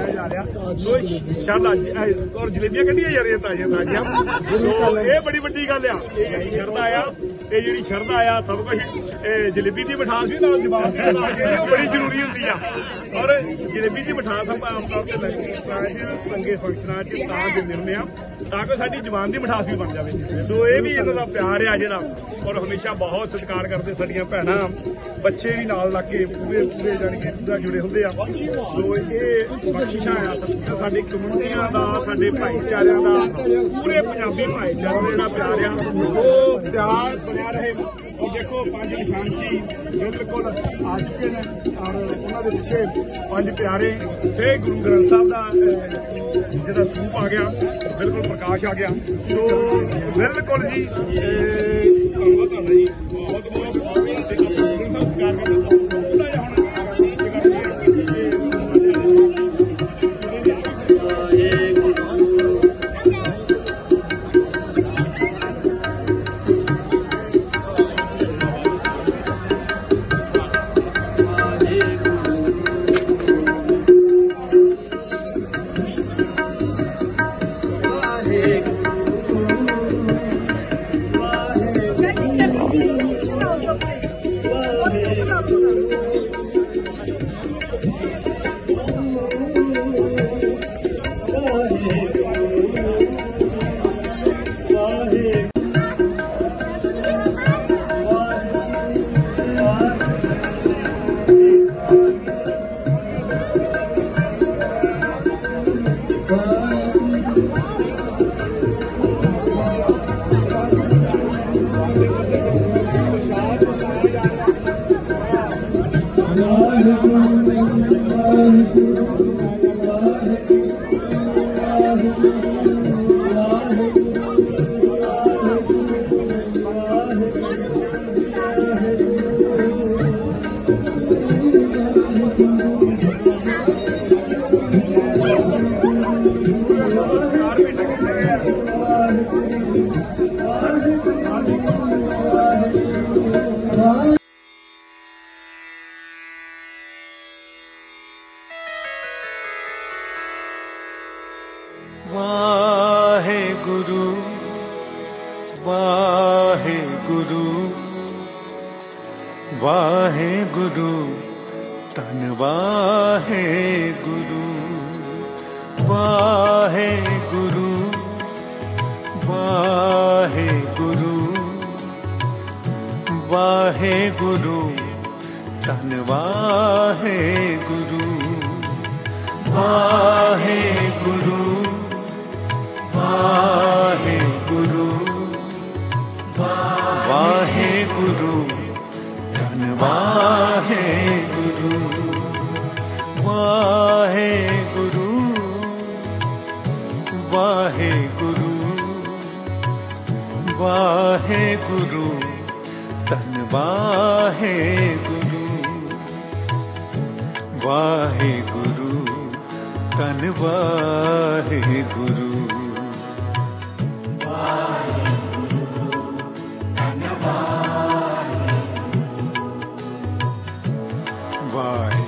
ਮਨਾਇਆ ਜਾ ਰਿਹਾ। ਸੋ ਸ਼ਰਧਾ ਔਰ ਜਲੇਬੀਆਂ ਕੱਢੀਆਂ ਜਾ ਰਹੀਆਂ ਤਾਜ਼ੀਆਂ ਤਾਜ਼ੀਆਂ। ਸੋ ਇਹ ਬੜੀ ਵੱਡੀ ਗੱਲ ਆ। ਇਹ ਸ਼ਰਧਾ ਆ, ਇਹ ਜਿਹੜੀ ਸ਼ਰਧਾ ਆ, ਸਭ ਕੁਝ ਇਹ ਜਲੇਬੀ ਦੀ ਮਿਠਾਸ ਵੀ ਨਾਲ ਜਵਾਬ ਦੀ ਮਿਠਾਸ ਜਿਹੜੀ ਉਹ ਬੜੀ ਜ਼ਰੂਰੀ ਹੁੰਦੀ ਆ। ਔਰ ਜਲੇਬੀ ਦੀ ਮਿਠਾਸ ਆਪਾਂ ਆਮ ਤੌਰ ਤੇ ਲੱਗਦੀ ਸੰਗੇ ਫੰਕਸ਼ਨਾਂ 'ਚ ਤਾਂ ਦਿੰਦੇ ਹੁੰਦੇ ਆ ਤਾਂ ਕਿ ਸਾਡੀ ਜ਼ਬਾਨ ਦੀ ਮਿਠਾਸ ਵੀ ਬਣ ਜਾਵੇ। ਸੋ ਇਹ ਵੀ ਇਹਨਾਂ ਦਾ ਪਿਆਰ ਆ ਜਿਹੜਾ, ਔਰ ਹਮੇਸ਼ਾ ਬਹੁਤ ਸਤਿਕਾਰ ਕਰਦੇ ਸਾਡੀਆਂ ਭੈਣਾਂ। ਬੱਚੇ ਵੀ ਨਾਲ ਲੱਗ ਕੇ ਪੂਰੇ ਪੂਰੇ ਜਾਣੀ ਕਿ ਪੂਰਾ ਜੁੜੇ ਹੁੰਦੇ ਆ। ਸੋ ਇਹ ਬਖਸ਼ਿਸ਼ਾਂ ਆ। ਤੇ ਸਾਡੀ ਕਮਿਊਨਿਟੀਆਂ ਦਾ, ਸਾਡੇ ਭਾਈਚਾਰਿਆਂ ਦਾ, ਪੂਰੇ ਪੰਜਾਬੀ ਭਾਈਚਾਰੇ ਦਾ ਜਿਹੜਾ ਪਿਆਰ ਆ, ਉਹ ਪਿਆਰ ਬਣਿਆ ਰਹੇ। ਉਹ ਦੇਖੋ, ਪੰਜ ਨਿਸ਼ਾਨ ਜੀ, ਬਿਲਕੁਲ ਆ ਚੁੱਕੇ ਨੇ, ਔਰ ਉਹਨਾਂ ਦੇ ਪਿੱਛੇ ਪੰਜ ਪਿਆਰੇ ਤੇ ਗੁਰੂ ਗ੍ਰੰਥ ਸਾਹਿਬ ਦਾ ਜਿਹੜਾ ਸਰੂਪ ਆ ਗਿਆ, ਬਿਲਕੁਲ ਪ੍ਰਕਾਸ਼ ਆ ਗਿਆ। ਸੋ ਬਿਲਕੁਲ ਜੀ ਧੰਨਵਾਦ ਤੁਹਾਡਾ ਜੀ। ਬਹੁਤ ਬਹੁਤ Bye. ਵਾਹਿਗੁਰੂ ਵਾਹਿਗੁਰੂ ਵਾਹਿਗੁਰੂ ਧੰਨ ਵਾਹਿਗੁਰੂ ਵਾਹਿਗੁਰੂ ਵਾਹਿਗੁਰੂ ਵਾਹਿਗੁਰੂ ਧੰਨ ਵਾਹਿਗੁਰੂ। ਵਾਹਿਗੁਰੂ ਵਾਹਿਗੁਰੂ ਵਾਹਿਗੁਰੂ ਵਾਹਿਗੁਰੂ ਧੰਨ ਵਾਹਿਗੁਰੂ ਵਾਹਿਗੁਰੂ ਧੰਨ ਵਾਹਿਗੁਰੂ। boy.